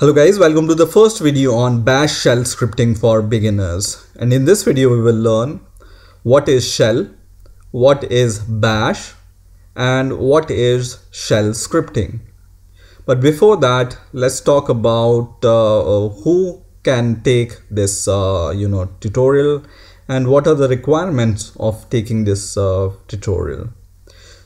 Hello guys, welcome to the first video on bash shell scripting for beginners. And in this video we will learn what is shell, what is bash and what is shell scripting. But before that, let's talk about uh, who can take this uh, you know tutorial and what are the requirements of taking this uh, tutorial.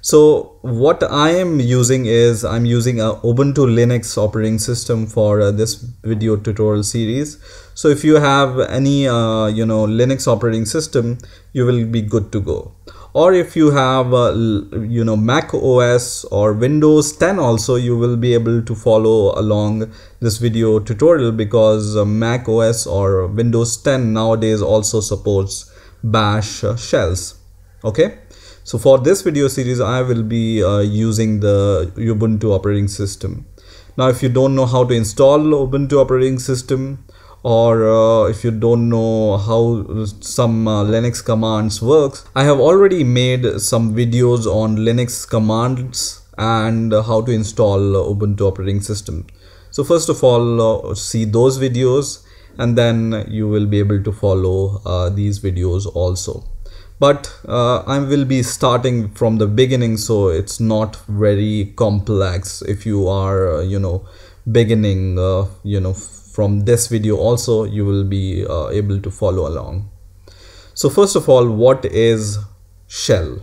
So what I am using is I'm using a Ubuntu Linux operating system for uh, this video tutorial series. So if you have any uh, you know Linux operating system, you will be good to go. Or if you have uh, you know Mac OS or Windows 10 also, you will be able to follow along this video tutorial because uh, Mac OS or Windows 10 nowadays also supports bash uh, shells. Okay so for this video series, I will be uh, using the Ubuntu operating system. Now, if you don't know how to install Ubuntu operating system, or uh, if you don't know how some uh, Linux commands works, I have already made some videos on Linux commands and how to install Ubuntu operating system. So first of all, uh, see those videos and then you will be able to follow uh, these videos also but uh, I will be starting from the beginning so it's not very complex. If you are uh, you know beginning uh, you know from this video also you will be uh, able to follow along. So first of all what is shell?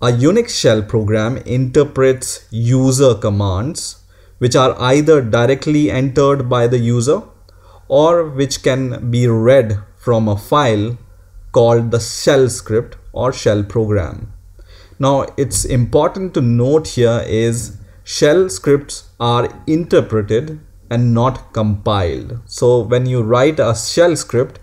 A Unix shell program interprets user commands which are either directly entered by the user or which can be read from a file called the shell script or shell program. Now it's important to note here is shell scripts are interpreted and not compiled. So when you write a shell script,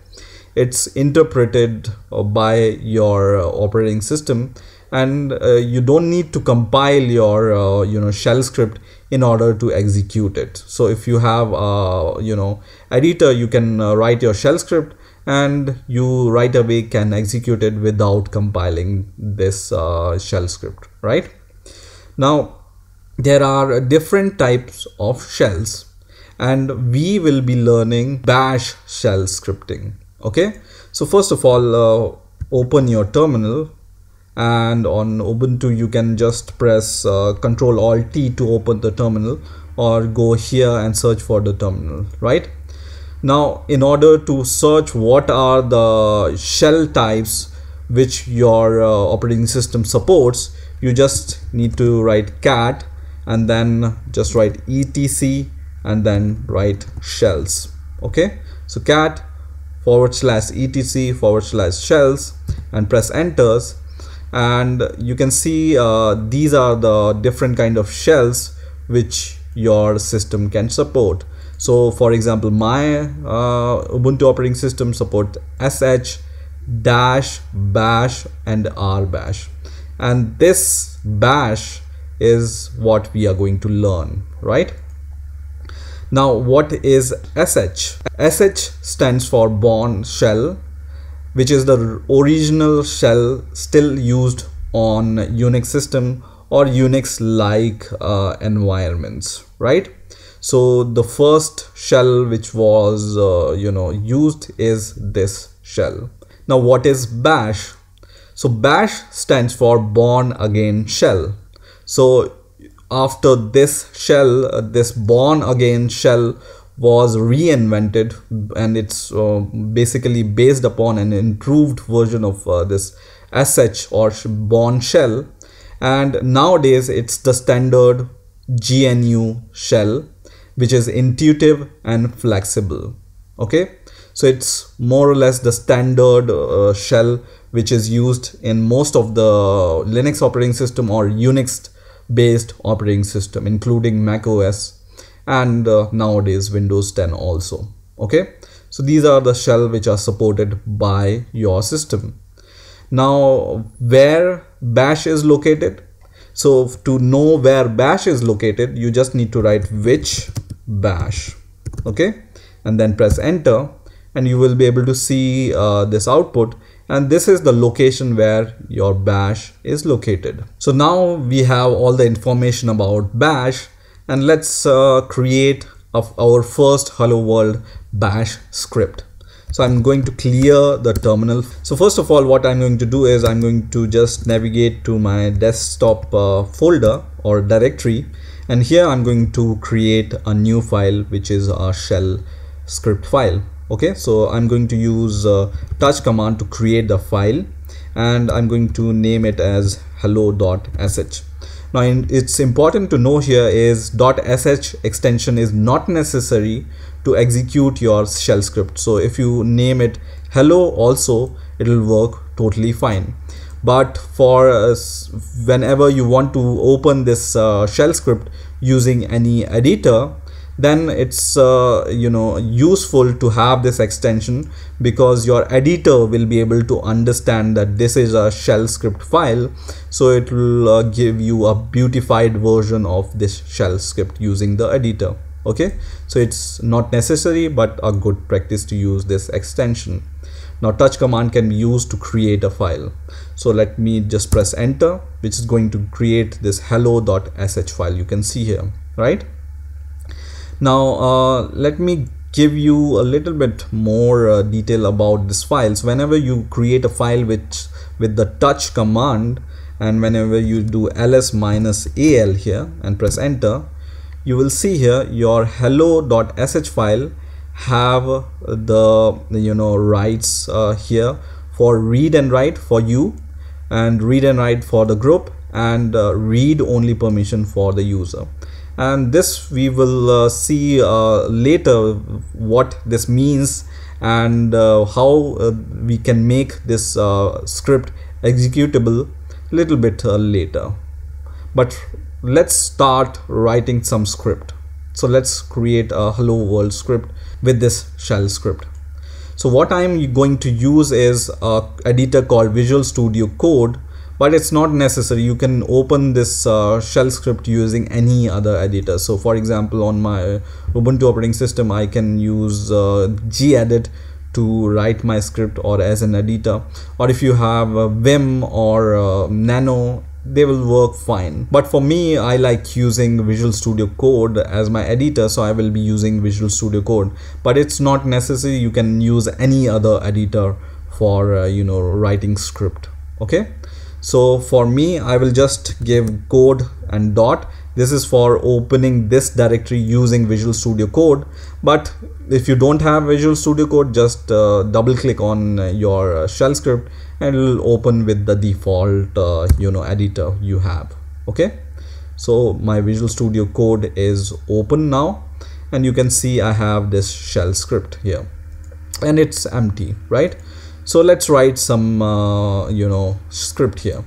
it's interpreted by your operating system and uh, you don't need to compile your uh, you know shell script in order to execute it so if you have a you know editor you can uh, write your shell script and you right away can execute it without compiling this uh, shell script right? Now there are different types of shells and we will be learning bash shell scripting okay? So first of all uh, open your terminal and on ubuntu you can just press uh, control alt t to open the terminal or go here and search for the terminal right now in order to search what are the shell types which your uh, operating system supports you just need to write cat and then just write etc and then write shells. Okay? So cat forward slash etc forward slash shells and press enters. And you can see uh, these are the different kind of shells which your system can support so for example my uh, ubuntu operating system support sh dash bash and r bash. And this bash is what we are going to learn right? Now what is sh sh stands for bourne shell which is the original shell still used on unix system or unix like uh, environments right so the first shell which was uh, you know used is this shell. Now what is bash? So bash stands for Bourne again shell. So after this shell uh, this Bourne again shell was reinvented and it's uh, basically based upon an improved version of uh, this sh or bourne shell. And nowadays it's the standard gnu shell which is intuitive and flexible. Okay? So it's more or less the standard uh, shell which is used in most of the linux operating system or unix based operating system including mac os and uh, nowadays windows 10 also. Okay? So these are the shell which are supported by your system. Now where bash is located? So to know where bash is located you just need to write which bash okay? And then press enter and you will be able to see uh, this output. And this is the location where your bash is located. So now we have all the information about bash and let's uh, create our first hello world bash script. So I'm going to clear the terminal. So first of all what I'm going to do is I'm going to just navigate to my desktop uh, folder or directory and here I'm going to create a new file which is a shell script file okay so I'm going to use uh, touch command to create the file and I'm going to name it as hello.sh now it's important to know here is .sh extension is not necessary to execute your shell script. So if you name it hello also it will work totally fine. But for uh, whenever you want to open this uh, shell script using any editor then it's uh, you know useful to have this extension because your editor will be able to understand that this is a shell script file. So it will uh, give you a beautified version of this shell script using the editor. Okay? So it's not necessary but a good practice to use this extension. Now touch command can be used to create a file so let me just press enter which is going to create this hello.sh file. You can see here right? Now uh, let me give you a little bit more uh, detail about this files whenever you create a file which with the touch command and whenever you do ls minus al here and press enter you will see here your hello.sh file have the you know rights uh, here for read and write for you and read and write for the group and uh, read only permission for the user. And this we will uh, see uh, later what this means and how we can make this script executable a little bit later. But let's start writing some script. So let's create a hello world script with this shell script so what I'm going to use is a editor called Visual Studio Code but it's not necessary. You can open this uh, shell script using any other editor. So for example on my ubuntu operating system i can use uh, gedit to write my script or as an editor. Or if you have vim or uh, nano they will work fine. But for me i like using visual studio code as my editor so i will be using visual studio code. But it's not necessary you can use any other editor for uh, you know writing script okay? So for me I will just give code and dot. This is for opening this directory using Visual Studio Code. But if you don't have Visual Studio Code just uh, double click on your uh, shell script and it will open with the default uh, you know editor you have okay? So my Visual Studio Code is open now and you can see I have this shell script here. And it's empty right? So let's write some uh, you know script here.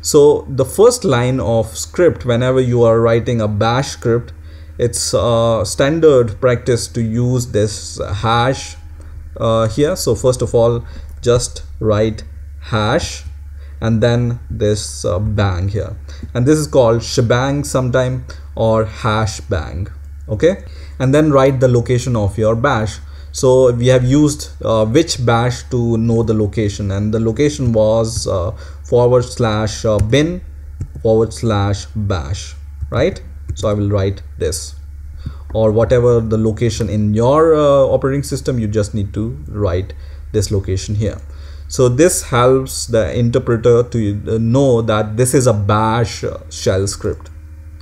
So the first line of script whenever you are writing a bash script it's a standard practice to use this hash uh, here. So first of all just write hash and then this uh, bang here. And this is called shebang sometime or hash bang okay? And then write the location of your bash. So we have used uh, which bash to know the location and the location was uh, forward slash uh, bin forward slash bash right? So I will write this. Or whatever the location in your uh, operating system you just need to write this location here so this helps the interpreter to uh, know that this is a bash uh, shell script.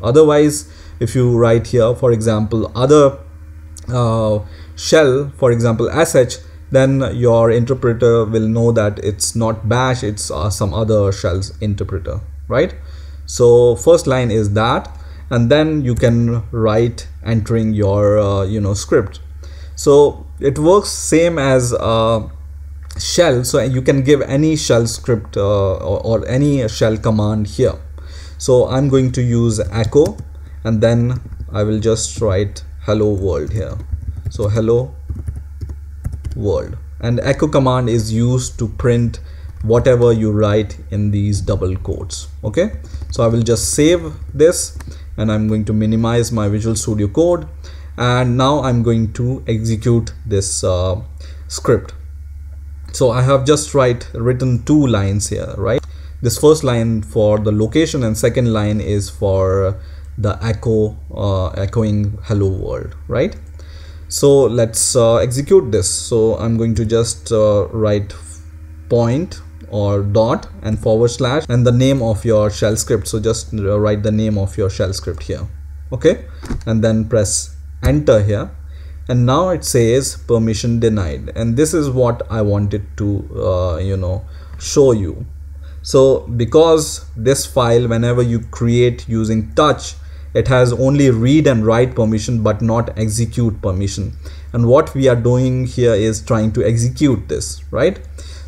Otherwise if you write here for example other shell for example sh then your interpreter will know that it's not bash it's uh, some other shells interpreter right? So first line is that and then you can write entering your uh, you know script. So it works same as uh, shell. So you can give any shell script uh, or, or any shell command here. So I'm going to use echo and then I will just write hello world here. So hello world. And echo command is used to print whatever you write in these double quotes. Okay? So I will just save this and I'm going to minimize my Visual Studio Code. And now I'm going to execute this uh, script so I have just write written two lines here right? This first line for the location and second line is for the echo uh, echoing hello world right? So let's uh, execute this. So I'm going to just uh, write point or dot and forward slash and the name of your shell script. So just uh, write the name of your shell script here okay? And then press enter here and now it says permission denied. And this is what I wanted to uh, you know show you. So because this file whenever you create using touch it has only read and write permission but not execute permission. And what we are doing here is trying to execute this right?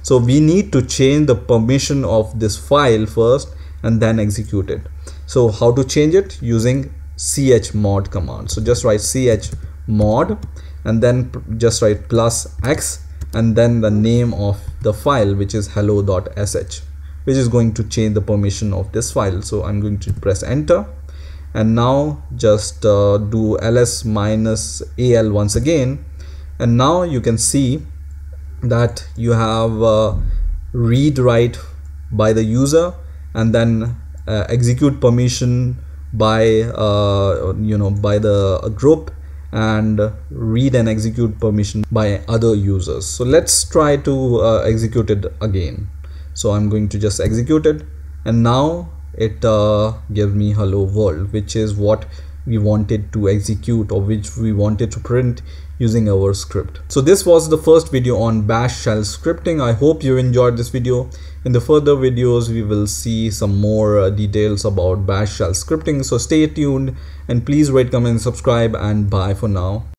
So we need to change the permission of this file first and then execute it. So how to change it? Using chmod command. So just write chmod and then just write plus x and then the name of the file which is hello.sh which is going to change the permission of this file. So i'm going to press enter and now just uh, do ls minus al once again. And now you can see that you have uh, read write by the user and then uh, execute permission by uh, you know by the group and read and execute permission by other users. So let's try to uh, execute it again. So I'm going to just execute it. And now it uh, gives me hello world which is what we wanted to execute or which we wanted to print using our script. So this was the first video on bash shell scripting. I hope you enjoyed this video. In the further videos we will see some more uh, details about bash shell scripting. So stay tuned and please rate, comment, subscribe and bye for now.